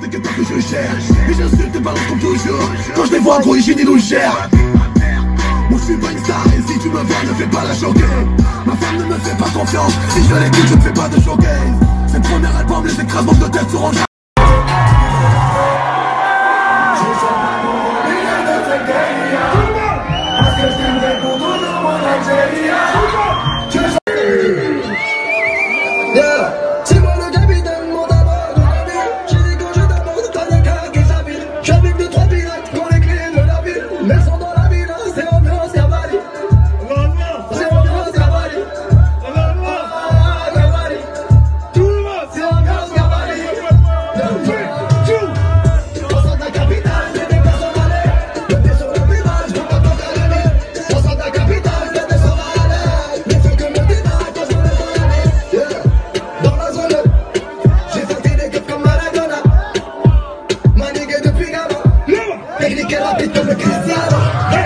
Mais que que je cherche, et j'insulte balance comme toujours. Quand je les vois, gros, ils nous gèrent. Moi, je suis pas une star, et si tu me vois, ne fais pas la choquer. Ma femme ne me fait pas confiance, si je l'écoute, je ne fais pas de showcase. C'est premier album, les écrasements de tête seront Yeah. Cristiano.